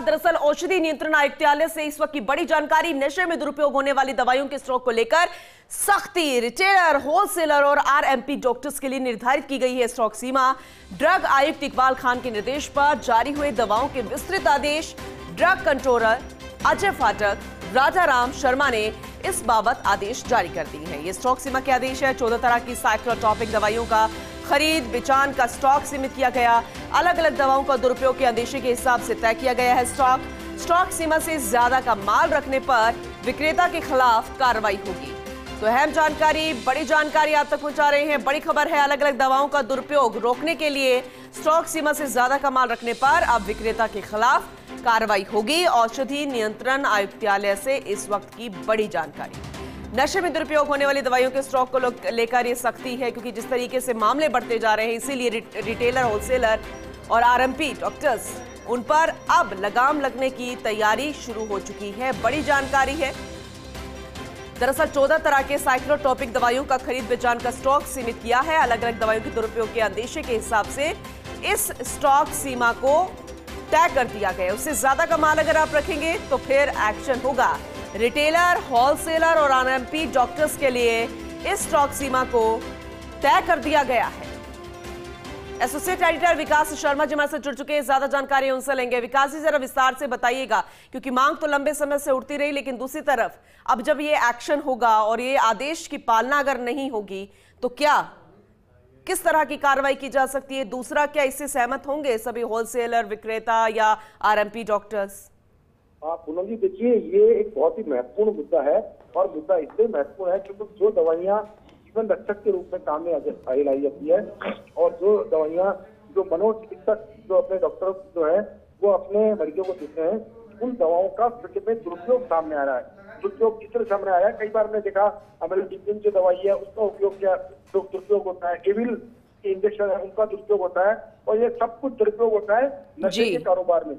दरअसल औषधि नियंत्रण आयुक्तालय से इस वक्त की बड़ी जानकारी, नशे में दुरुपयोग होने वाली दवाइयों के स्टॉक को लेकर सख्ती, रिटेलर, होलसेलर और आरएमपी डॉक्टर्स के लिए निर्धारित की गई है स्टॉक सीमा। ड्रग आयुक्त इकबाल खान के निर्देश पर जारी हुए दवाओं के विस्तृत आदेश, ड्रग कंट्रोलर अजय फाटक राजा राम शर्मा ने इस बाबत आदेश जारी कर दिए हैं। ये स्टॉक सीमा के आदेश है। चौदह तरह की साइक्लोटॉपिक दवाइयों का खरीद, बिचान का स्टॉक सीमित किया गया। अलग अलग दवाओं का दुरुपयोग के अंदेशे के हिसाब से तय किया गया है स्टॉक। स्टॉक सीमा से ज़्यादा का माल रखने पर विक्रेता के खिलाफ कार्रवाई होगी। तो अहम जानकारी, बड़ी जानकारी आप तक पहुँचा रहे हैं। बड़ी खबर है अलग अलग दवाओं का दुरुपयोग रोकने के लिए स्टॉक सीमा से ज़्यादा का माल रखने पर अब विक्रेता के खिलाफ कार्रवाई होगी। औषधि नियंत्रण आयुक्तालय से इस वक्त की बड़ी जानकारी। नशे में दुरुपयोग होने वाली दवाइयों के स्टॉक को लेकर ये सख्ती है, क्योंकि जिस तरीके से मामले बढ़ते जा रहे हैं, इसीलिए रिटेलर, होलसेलर और आरएमपी डॉक्टर्स, उन पर अब लगाम लगने की तैयारी शुरू हो चुकी है। बड़ी जानकारी है। दरअसल चौदह तरह के साइक्लोटॉपिक दवाइयों का खरीद बेचान का स्टॉक सीमित किया है। अलग अलग दवाइयों के दुरुपयोग के अंदेशे के हिसाब से इस स्टॉक सीमा को तय कर दिया गया उससे ज़्यादा का माल अगर आप रखेंगे तो फिर एक्शन होगा। रिटेलर होलसेलर और आरएमपी डॉक्टर्स के लिए इस स्टॉक सीमा को तय कर दिया गया है। एसोसिएट एडिटर विकास शर्मा जी हमारे जुड़ चुके हैं। ज़्यादा जानकारी उनसे लेंगे। विकास जी, जरा विस्तार से बताइएगा, क्योंकि मांग तो लंबे समय से उठती रही, लेकिन दूसरी तरफ़, अब जब ये एक्शन होगा और ये आदेश की पालना अगर नहीं होगी तो क्या, किस तरह की कार्रवाई की जा सकती है? दूसरा, क्या इससे सहमत होंगे सभी होलसेलर विक्रेता या आरएमपी डॉक्टर्स पूनम जी देखिए ये एक बहुत ही महत्वपूर्ण मुद्दा है और मुद्दा इसलिए महत्वपूर्ण है क्योंकि जो दवाइयाँ जीवन रक्षक के रूप में काम में आई लाई जाती है और जो दवाइयाँ जो मनोचिकित्सक जो अपने डॉक्टर जो है वो अपने मरीजों को देते हैं उन दवाओं का में दुरुपयोग सामने आ रहा है। दुरुपयोग किस तरह सामने आया है? कई बार हमने देखा हमारे जो दवाई है उसका उपयोग किया दुरुपयोग होता है एविल इंजेक्शन है उनका दुरुपयोग होता है और ये सब कुछ दुरुपयोग होता है नशे के कारोबार में।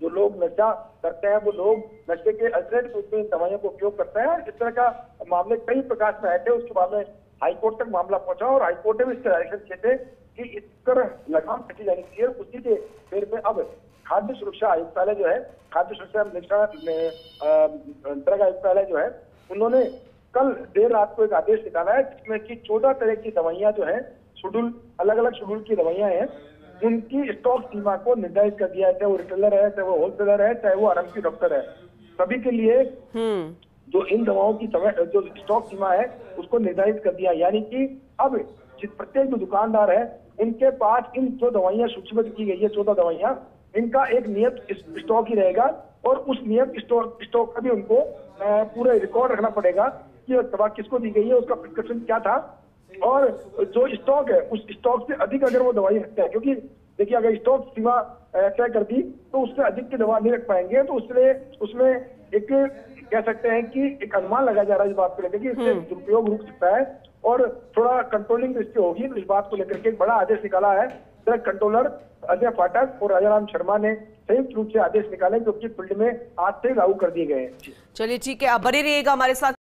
जो लोग नशा करते हैं, वो लोग नशे के अल्टरनेट रूप में दवाइयों का उपयोग करते हैं। इस तरह का मामले कई प्रकाश में आए थे। उसके बाद में हाईकोर्ट तक मामला पहुँचा और हाईकोर्ट ने भी इसके डायरेक्शन किए थे कि इस पर लगाम कटी जानी चाहिए। उसी के फिर में अब खाद्य सुरक्षा आयुक्तालय जो है, खाद्य सुरक्षा ड्रग आयुक्तालय जो है, उन्होंने कल देर रात को एक आदेश निकाला है, जिसमें कि चौदह तरह की दवाइयाँ जो है, शेड्यूल अलग अलग शेड्यूल की दवाइयाँ हैं उनकी स्टॉक सीमा को निर्धारित कर दिया है चाहे वो रिटेलर है चाहे वो होलसेलर है चाहे वो आरएमसी डॉक्टर है। सभी के लिए हम्म। जो इन दवाओं की जो स्टॉक सीमा है उसको निर्धारित कर दिया। यानी कि अब जिस प्रत्येक जो दुकानदार है उनके पास इन जो दवाइयाँ सूचीबद्ध की गई है चौदह दवाइयाँ। इनका एक नियत स्टॉक ही रहेगा और उस नियत स्टॉक का भी उनको पूरा रिकॉर्ड रखना पड़ेगा कि दवा किसको दी गई है उसका प्रिस्क्रिप्शन क्या था। और जो स्टॉक है उस स्टॉक से अधिक अगर वो दवाई रखते हैं क्योंकि देखिए अगर स्टॉक सीमा तय कर दी तो उससे अधिक की दवा नहीं रख पाएँगे तो उसमें उसमें एक कह सकते हैं कि एक अनुमान लगाया जा रहा है इस बात को लेकर कि इससे हम्म। दुरुपयोग रुक सकता है और थोड़ा कंट्रोलिंग दृष्टि होगी तो इस बात को लेकर के एक बड़ा आदेश निकाला है। ड्रग कंट्रोलर अजय फाटक और राजाराम शर्मा ने संयुक्त रूप से आदेश निकाले जो कि फ़ील्ड में आज से लागू कर दिए गए हैं। चलिए ठीक है आप बने रहिएगा हमारे साथ।